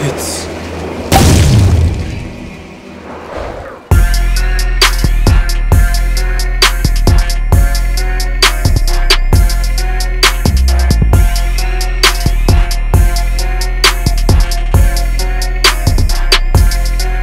It's